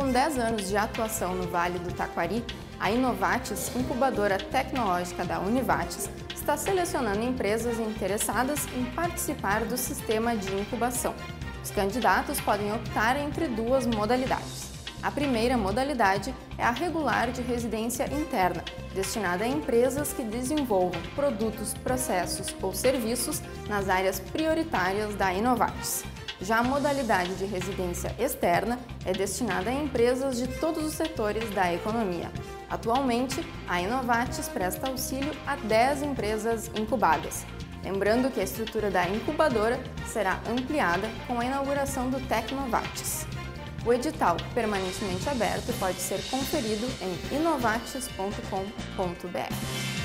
Com 10 anos de atuação no Vale do Taquari, a Inovatis, incubadora tecnológica da Univates, está selecionando empresas interessadas em participar do sistema de incubação. Os candidatos podem optar entre duas modalidades. A primeira modalidade é a regular de residência interna, destinada a empresas que desenvolvam produtos, processos ou serviços nas áreas prioritárias da Inovatis. Já a modalidade de residência externa é destinada a empresas de todos os setores da economia. Atualmente, a Inovatis presta auxílio a 10 empresas incubadas. Lembrando que a estrutura da incubadora será ampliada com a inauguração do Tecnovatis. O edital, permanentemente aberto, pode ser conferido em inovatis.com.br.